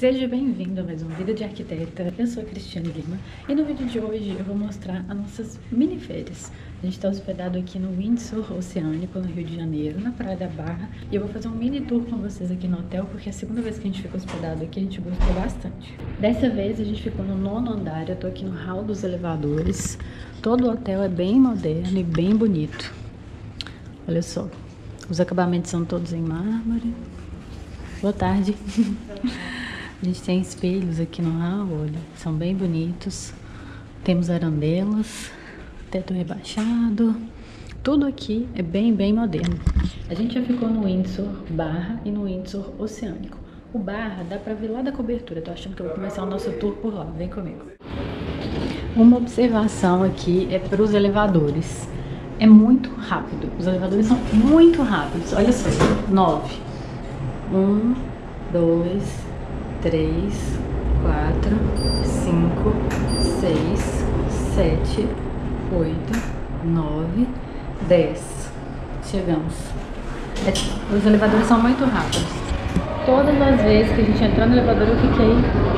Seja bem-vindo a mais um Vida de Arquiteta. Eu sou a Cristiane Lima e no vídeo de hoje eu vou mostrar as nossas mini férias. A gente está hospedado aqui no Windsor Oceânico, no Rio de Janeiro, na Praia da Barra. E eu vou fazer um mini tour com vocês aqui no hotel, porque é a segunda vez que a gente fica hospedado aqui, a gente gostou bastante. Dessa vez a gente ficou no nono andar, eu tô aqui no hall dos elevadores. Todo o hotel é bem moderno e bem bonito. Olha só, os acabamentos são todos em mármore. Boa tarde. A gente tem espelhos aqui no hall, olha, são bem bonitos. Temos arandelas, teto rebaixado. Tudo aqui é bem, bem moderno. A gente já ficou no Windsor Barra e no Windsor Oceânico. O Barra dá pra ver lá da cobertura. Tô achando que eu vou começar o nosso tour por lá. Vem comigo. Uma observação aqui é para os elevadores. É muito rápido. Os elevadores são muito rápidos. Olha só, nove. Um, dois, três, quatro, cinco, seis, sete, oito, nove, dez. Chegamos. É, os elevadores são muito rápidos. Todas as vezes que a gente entrou no elevador eu fiquei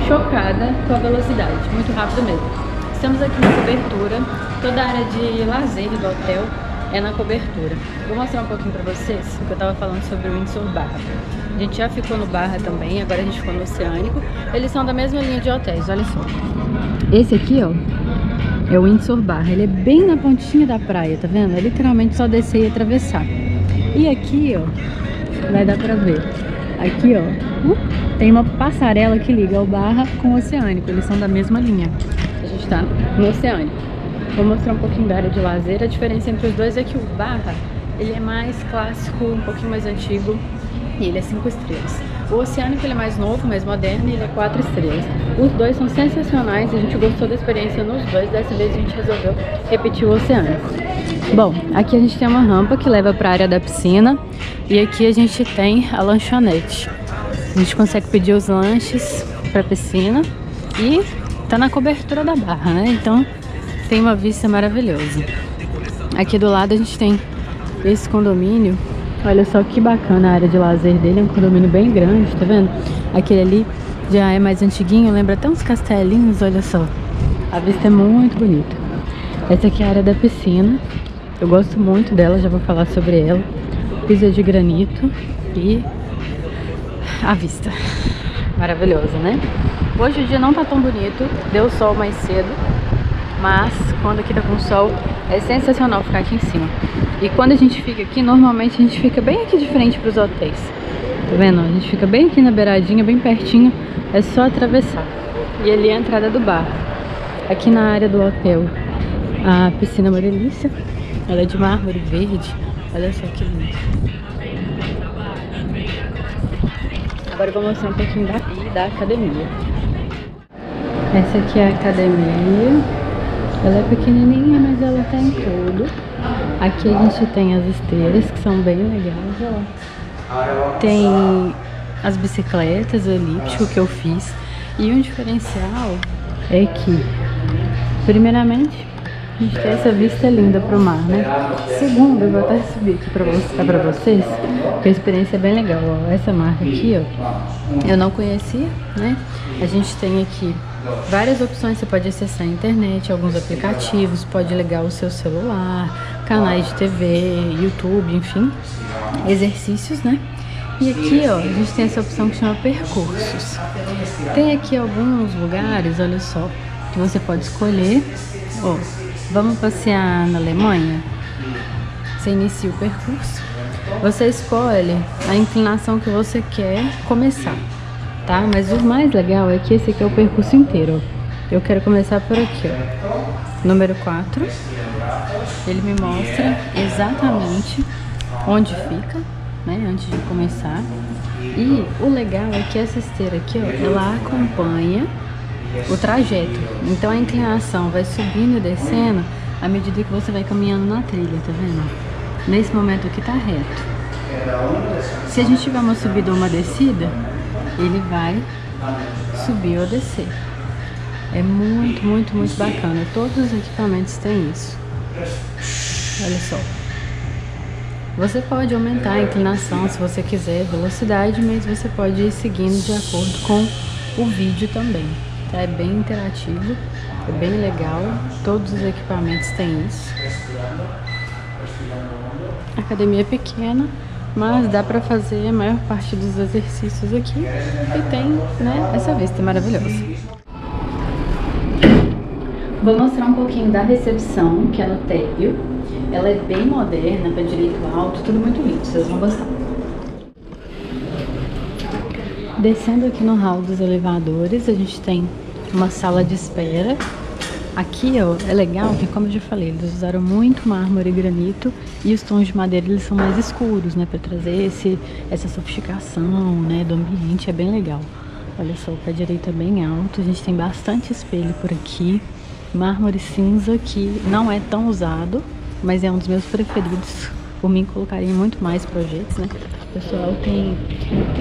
chocada com a velocidade, muito rápido mesmo. Estamos aqui na cobertura, toda a área de lazer do hotel é na cobertura. Vou mostrar um pouquinho pra vocês o que eu tava falando sobre o Windsor Barra. A gente já ficou no Barra também, agora a gente ficou no Oceânico. Eles são da mesma linha de hotéis, olha só. Esse aqui, ó, é o Windsor Barra. Ele é bem na pontinha da praia, tá vendo? É literalmente só descer e atravessar. E aqui, ó, vai dar pra ver. Aqui, ó, uh, tem uma passarela que liga o Barra com o Oceânico. Eles são da mesma linha. A gente tá no Oceânico. Vou mostrar um pouquinho da área de lazer. A diferença entre os dois é que o Barra, ele é mais clássico, um pouquinho mais antigo e ele é 5 estrelas. O Oceânico ele é mais novo, mais moderno e ele é 4 estrelas. Os dois são sensacionais, a gente gostou da experiência nos dois, dessa vez a gente resolveu repetir o Oceânico. Bom, aqui a gente tem uma rampa que leva para a área da piscina e aqui a gente tem a lanchonete. A gente consegue pedir os lanches para a piscina e tá na cobertura da barra, né? Então tem uma vista maravilhosa. Aqui do lado a gente tem esse condomínio. Olha só que bacana a área de lazer dele. É um condomínio bem grande, tá vendo? Aquele ali já é mais antiguinho, lembra até uns castelinhos, olha só. A vista é muito bonita. Essa aqui é a área da piscina. Eu gosto muito dela, já vou falar sobre ela. Piso de granito e a vista. Maravilhosa, né? Hoje o dia não tá tão bonito, deu sol mais cedo, mas quando aqui tá com sol é sensacional ficar aqui em cima. E quando a gente fica aqui, normalmente a gente fica bem aqui de frente pros hotéis. Tá vendo? A gente fica bem aqui na beiradinha, bem pertinho, é só atravessar. E ali é a entrada do bar. Aqui na área do hotel, a piscina é uma delícia. Ela é de mármore verde. Olha só que lindo. Agora eu vou mostrar um pouquinho da academia. Essa aqui é a academia. Ela é pequenininha, mas ela tem tudo. Aqui a gente tem as esteiras, que são bem legais, ó. Tem as bicicletas, o elíptico que eu fiz. E um diferencial é que, primeiramente, a gente tem essa vista linda pro mar, né? Segundo, eu vou até subir aqui pra mostrar pra vocês, que a experiência é bem legal, ó. Essa marca aqui, ó, eu não conhecia, né? A gente tem aqui várias opções, você pode acessar a internet, alguns aplicativos, pode ligar o seu celular, canais de TV, YouTube, enfim, exercícios, né? E aqui, ó, a gente tem essa opção que chama percursos. Tem aqui alguns lugares, olha só, que você pode escolher. Ó, vamos passear na Alemanha? Você inicia o percurso. Você escolhe a inclinação que você quer começar tá? Mas o mais legal é que esse aqui é o percurso inteiro. Eu quero começar por aqui, ó. Número 4. Ele me mostra exatamente onde fica, né? Antes de começar. E o legal é que essa esteira aqui, ó, ela acompanha o trajeto. Então a inclinação vai subindo e descendo à medida que você vai caminhando na trilha, tá vendo? Nesse momento aqui tá reto. Se a gente tiver uma subida ou uma descida, ele vai subir ou descer. É muito, muito, muito bacana. Todos os equipamentos têm isso. Olha só. Você pode aumentar a inclinação se você quiser, velocidade, mas você pode ir seguindo de acordo com o vídeo também. Tá? É bem interativo, é bem legal. Todos os equipamentos têm isso. A academia é pequena, mas dá para fazer a maior parte dos exercícios aqui e tem né, essa vista maravilhosa. Vou mostrar um pouquinho da recepção, que é no térreo. Ela é bem moderna, para direito alto, tudo muito lindo, vocês vão gostar. Descendo aqui no hall dos elevadores, a gente tem uma sala de espera. Aqui, ó, é legal que, como eu já falei, eles usaram muito mármore e granito e os tons de madeira eles são mais escuros, né, para trazer esse, essa sofisticação, né, do ambiente, é bem legal. Olha só, o pé direito é bem alto, a gente tem bastante espelho por aqui. Mármore cinza que não é tão usado, mas é um dos meus preferidos. Por mim, colocaria em muito mais projetos, né? O pessoal tem...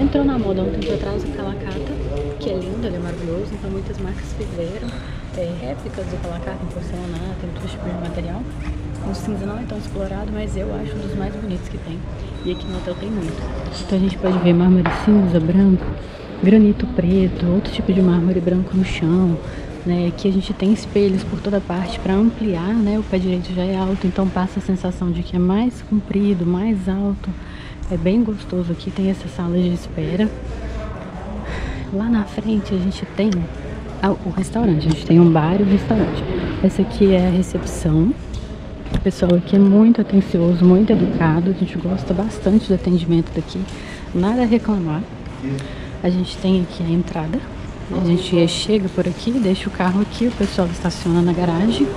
Entrou na moda há um tempo atrás o Calacata, que é lindo, ele é maravilhoso. Então, muitas marcas fizeram é, réplicas do Calacata em porcelanato, em todo tipo de material. O cinza não é tão explorado, mas eu acho um dos mais bonitos que tem. E aqui no hotel tem muito. Então, a gente pode ver mármore cinza, branco, granito preto, outro tipo de mármore branco no chão, né? Aqui a gente tem espelhos por toda parte para ampliar, né? O pé direito já é alto, então passa a sensação de que é mais comprido, mais alto. É bem gostoso aqui, tem essa sala de espera. Lá na frente a gente tem o restaurante, a gente tem um bar e um restaurante. Essa aqui é a recepção. O pessoal aqui é muito atencioso, muito educado. A gente gosta bastante do atendimento daqui. Nada a reclamar. A gente tem aqui a entrada, a gente chega por aqui, deixa o carro aqui, o pessoal estaciona na garagem.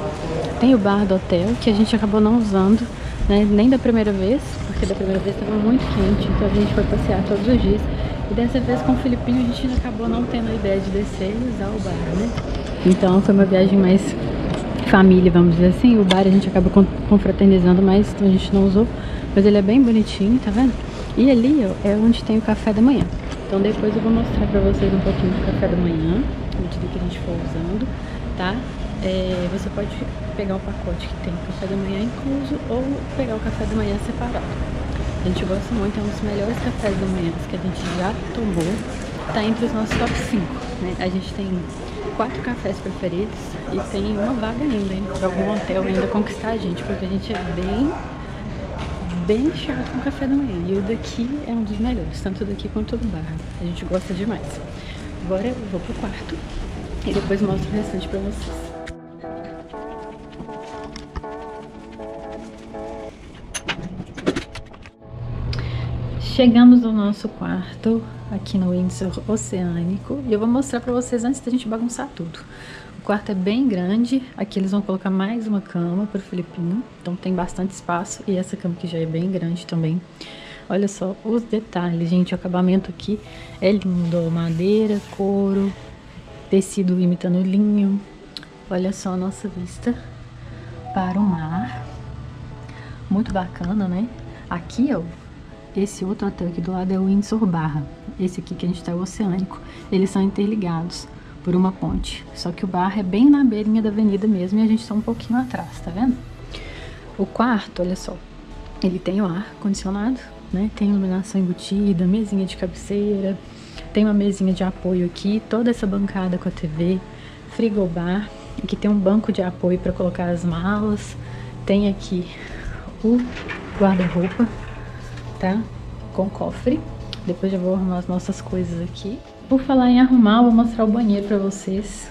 Tem o bar do hotel, que a gente acabou não usando, né, nem da primeira vez, porque da primeira vez estava muito quente, então a gente foi passear todos os dias. E dessa vez com o Filipinho a gente acabou não tendo a ideia de descer e usar o bar, né? Então foi uma viagem mais família, vamos dizer assim. O bar a gente acaba confraternizando mais, então a gente não usou. Mas ele é bem bonitinho, tá vendo? E ali, ó, é onde tem o café da manhã. Então depois eu vou mostrar pra vocês um pouquinho do café da manhã, à medida que a gente for usando, tá? É, você pode pegar o pacote que tem café da manhã incluso ou pegar o café da manhã separado. A gente gosta muito, é um dos melhores cafés da manhã que a gente já tomou. Tá entre os nossos top 5, né? A gente tem quatro cafés preferidos e tem uma vaga ainda, hein? Pra algum hotel ainda conquistar a gente, porque a gente é bem bem chato com café da manhã. E o daqui é um dos melhores, tanto daqui quanto do bar. A gente gosta demais. Agora eu vou pro quarto e depois mostro o restante pra vocês. Chegamos no nosso quarto aqui no Windsor Oceânico e eu vou mostrar pra vocês antes da gente bagunçar tudo. O quarto é bem grande, aqui eles vão colocar mais uma cama para o Filipinho, então tem bastante espaço e essa cama aqui já é bem grande também. Olha só os detalhes, gente, o acabamento aqui é lindo, madeira, couro, tecido imitando linho. Olha só a nossa vista para o mar, muito bacana, né? Aqui, ó, esse outro aqui do lado é o Windsor Barra, esse aqui que a gente tá é Oceânico, eles são interligados por uma ponte. Só que o bar é bem na beirinha da avenida mesmo e a gente está um pouquinho atrás, tá vendo? O quarto, olha só, ele tem o ar condicionado, né? Tem iluminação embutida, mesinha de cabeceira, tem uma mesinha de apoio aqui, toda essa bancada com a TV, frigobar, aqui tem um banco de apoio para colocar as malas, tem aqui o guarda-roupa, tá? Com cofre. Depois já vou arrumar as nossas coisas aqui. Por falar em arrumar, vou mostrar o banheiro pra vocês.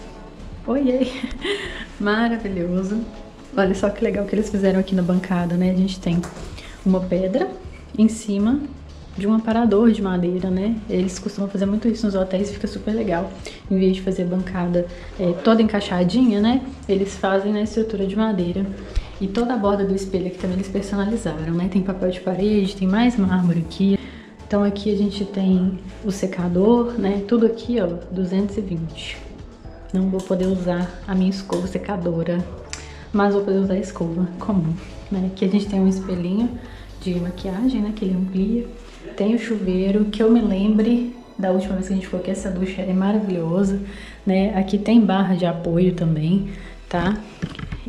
Oiê! Maravilhoso! Olha só que legal que eles fizeram aqui na bancada, né? A gente tem uma pedra em cima de um aparador de madeira, né? Eles costumam fazer muito isso nos hotéis, fica super legal. Em vez de fazer bancada é, toda encaixadinha, né? Eles fazem na estrutura de madeira. E toda a borda do espelho aqui também eles personalizaram, né? Tem papel de parede, tem mais mármore aqui. Então aqui a gente tem o secador, né? Tudo aqui, ó, 220. Não vou poder usar a minha escova secadora, mas vou poder usar a escova comum, né? Aqui a gente tem um espelhinho de maquiagem, né? Que ele amplia. Tem o chuveiro, que eu me lembre da última vez que a gente aqui, essa ducha é maravilhosa, né? Aqui tem barra de apoio também, tá?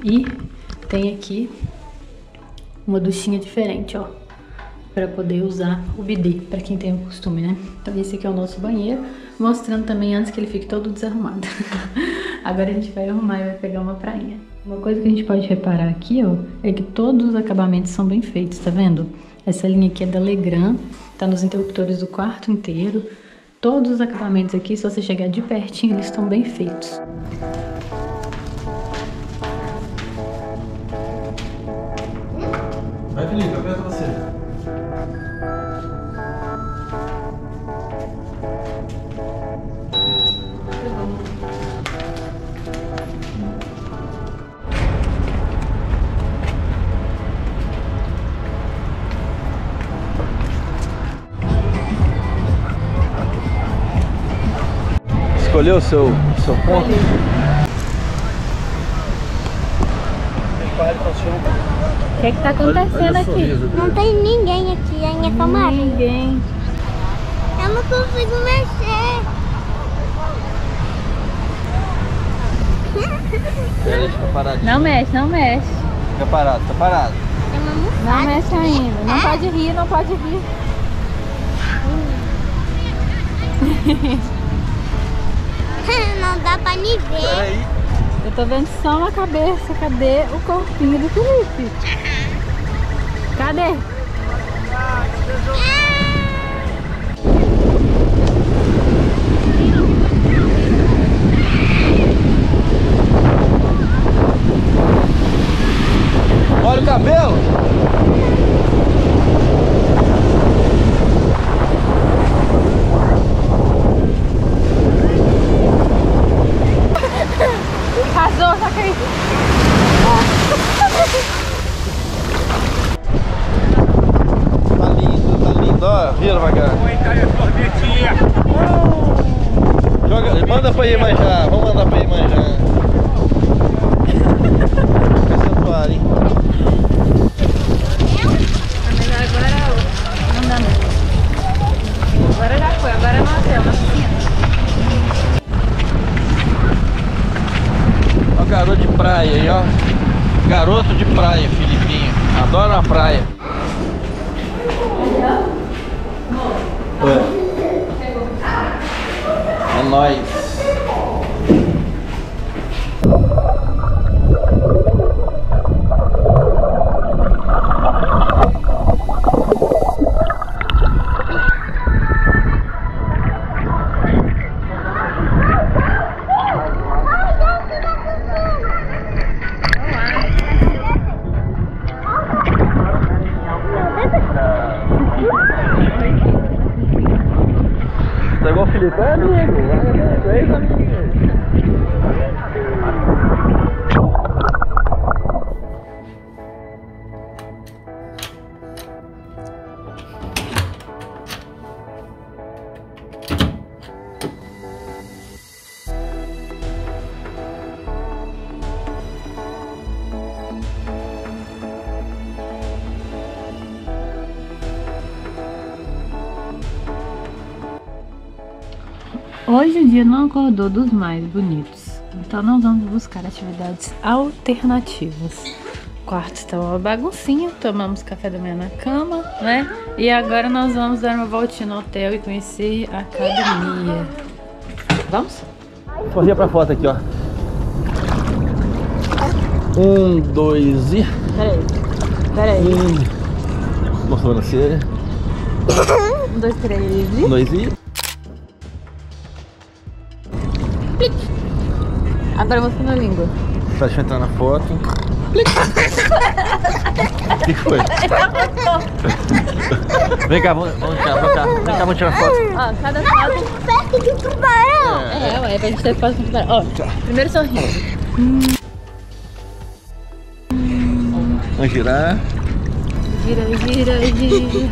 E tem aqui uma duchinha diferente, ó para poder usar o bidê, para quem tem o costume, né? Então esse aqui é o nosso banheiro, mostrando também antes que ele fique todo desarrumado. Agora a gente vai arrumar e vai pegar uma prainha. Uma coisa que a gente pode reparar aqui, ó, é que todos os acabamentos são bem feitos, tá vendo? Essa linha aqui é da Legrand, tá nos interruptores do quarto inteiro. Todos os acabamentos aqui, se você chegar de pertinho, eles estão bem feitos. Vai, Felipe, aperta você. Escolheu seu, seu ponto? O que, que tá acontecendo aqui? Não tem ninguém aqui, a minha camarada. Ninguém. Eu não consigo mexer. Parado. Não mexe, não mexe. Fica parado, fica parado. Tem uma Não mexe ainda. Não pode rir, não pode rir. Não dá pra me ver. aí. Eu tô vendo só uma cabeça. Cadê o corpinho do Felipe? Cadê? Olha o cabelo. Garoto de praia, Filipinho. Adora a praia. Oi. É nóis. Tá igual o Felipe. É amigo, é amigo, Hoje o dia não acordou dos mais bonitos, então nós vamos buscar atividades alternativas. O quarto está uma baguncinha, tomamos café da manhã na cama, né? E agora nós vamos dar uma voltinha no hotel e conhecer a academia. Vamos? Sorria pra foto aqui, ó. Um, dois e. Peraí, peraí. Um. Uma sobrancelha. Um, dois, três e... Um, dois e. Agora você na língua. Tá, deixa eu entrar na foto. O que foi? Vem cá, vamos, vamos tirar, vem cá. Vem cá, vamos tirar foto. Ó, cada foto... Perto de tubarão. É, ué, pra gente ter foto com tubarão. Ó, primeiro sorriso. Vamos girar. Gira, gira, gira.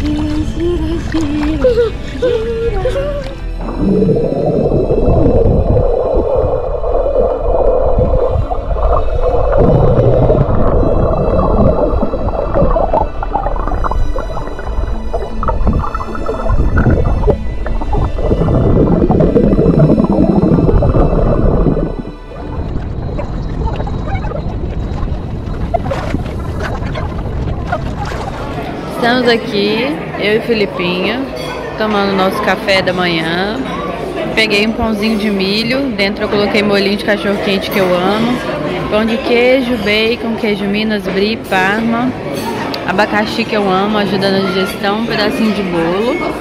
Gira, gira, gira. Gira. Estamos aqui, eu e o Filipinho, tomando nosso café da manhã. Peguei um pãozinho de milho, dentro eu coloquei molinho de cachorro quente que eu amo, pão de queijo, bacon, queijo Minas, brie, parma, abacaxi que eu amo, ajuda na digestão, um pedacinho de bolo.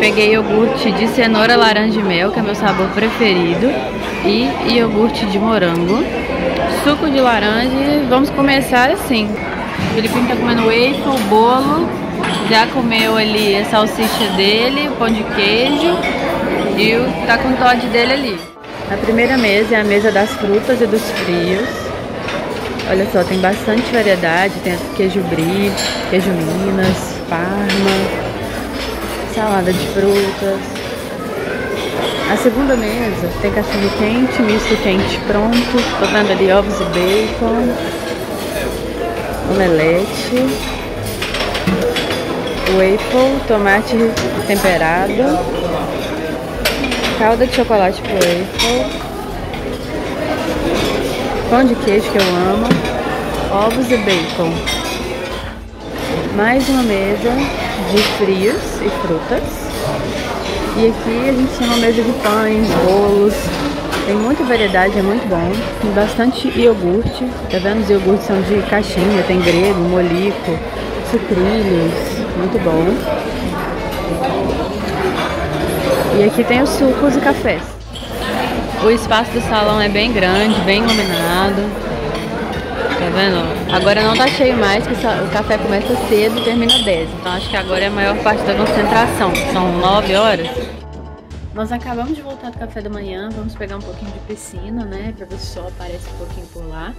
Peguei iogurte de cenoura, laranja e mel, que é meu sabor preferido, e iogurte de morango, suco de laranja vamos começar assim. O Filipinho tá comendo waffle, bolo, já comeu ali a salsicha dele, o pão de queijo e o, tá com o Todd dele ali. A primeira mesa é a mesa das frutas e dos frios. Olha só, tem bastante variedade, tem queijo brie, queijo minas, parma, salada de frutas. A segunda mesa tem cachorro quente, misto quente pronto. Tô vendo ali ovos e bacon, omelete, waffle, tomate temperado, calda de chocolate pro waffle, pão de queijo que eu amo, ovos e bacon. Mais uma mesa de frios e frutas. E aqui a gente tem uma mesa de pães, bolos. Tem muita variedade, é muito bom. Tem bastante iogurte. Tá vendo? Os iogurtes são de caixinha, tem grego, molico, sucrilhos. Muito bom. E aqui tem os sucos e cafés. O espaço do salão é bem grande, bem iluminado. Tá vendo? Agora não tá cheio mais, que o café começa cedo e termina 10. Então acho que agora é a maior parte da concentração. São 9 horas. Nós acabamos de voltar do café da manhã, vamos pegar um pouquinho de piscina, né? Pra ver se o sol aparece um pouquinho por lá.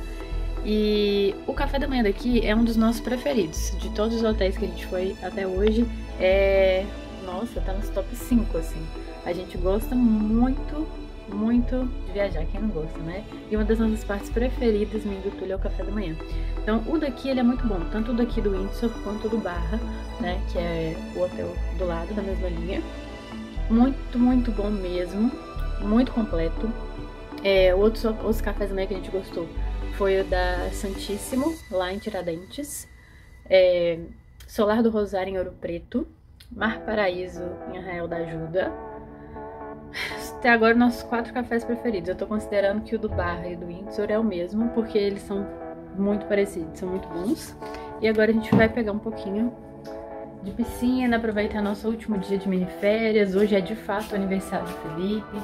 E o café da manhã daqui é um dos nossos preferidos. De todos os hotéis que a gente foi até hoje, é. Nossa, tá nos top 5, assim. A gente gosta muito muito de viajar, quem não gosta, né? E uma das nossas partes preferidas, me Túlio, é o café da manhã. Então, o daqui, ele é muito bom, tanto o daqui do Windsor quanto do Barra, né? Que é o hotel do lado da mesma linha. Muito, muito bom mesmo, muito completo. É, outros, outros cafés da manhã que a gente gostou foi o da Santíssimo, lá em Tiradentes. É, Solar do Rosário em Ouro Preto. Mar Paraíso em Arraial da Ajuda até agora nossos quatro cafés preferidos. Eu tô considerando que o do Barra e do Windsor é o mesmo, porque eles são muito parecidos, são muito bons. E agora a gente vai pegar um pouquinho de piscina, aproveitar nosso último dia de mini férias. Hoje é de fato o aniversário do Felipe,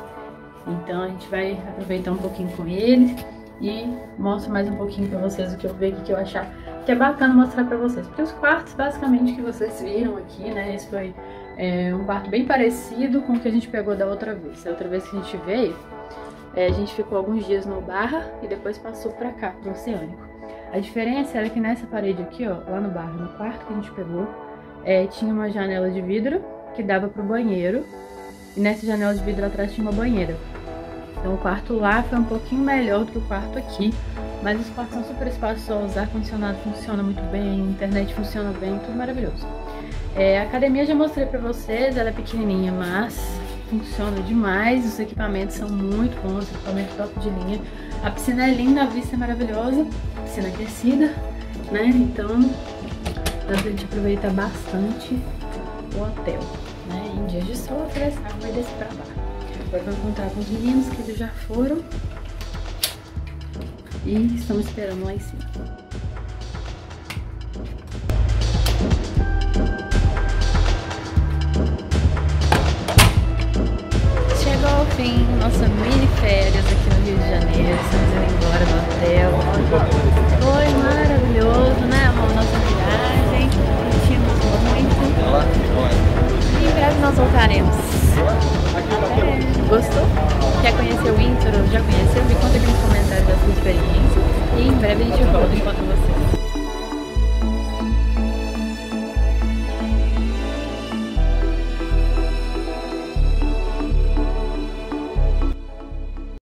então a gente vai aproveitar um pouquinho com ele e mostro mais um pouquinho pra vocês o que eu vejo, o que eu achar que é bacana mostrar pra vocês. Porque os quartos, basicamente, que vocês viram aqui, né, esse foi é um quarto bem parecido com o que a gente pegou da outra vez. Da outra vez que a gente veio, é, a gente ficou alguns dias no Barra e depois passou pra cá, pro Oceânico. A diferença era que nessa parede aqui, ó, lá no Barra, no quarto que a gente pegou, é, tinha uma janela de vidro que dava pro banheiro. E nessa janela de vidro atrás tinha uma banheira. Então o quarto lá foi um pouquinho melhor do que o quarto aqui. Mas os quartos são super espaçosos, ar-condicionado funciona muito bem, internet funciona bem, tudo maravilhoso. É, a academia já mostrei pra vocês, ela é pequenininha, mas funciona demais. Os equipamentos são muito bons, equipamento top de linha. A piscina é linda, a vista é maravilhosa, piscina aquecida, né? Então dá pra gente aproveitar bastante o hotel, né? Em dias de sol, oferece água vai descer pra baixo. Vou encontrar com os meninos que eles já foram e estão esperando lá em cima. fim, nossa mini férias aqui no Rio de Janeiro. Estamos indo embora do hotel. Foi maravilhoso, né, amor? Nossa viagem. Curtimos muito. E em breve nós voltaremos. É, gostou? Quer conhecer o Winter? Já conheceu? Me conta aqui nos comentários da sua experiência. E em breve a gente volta enquanto você.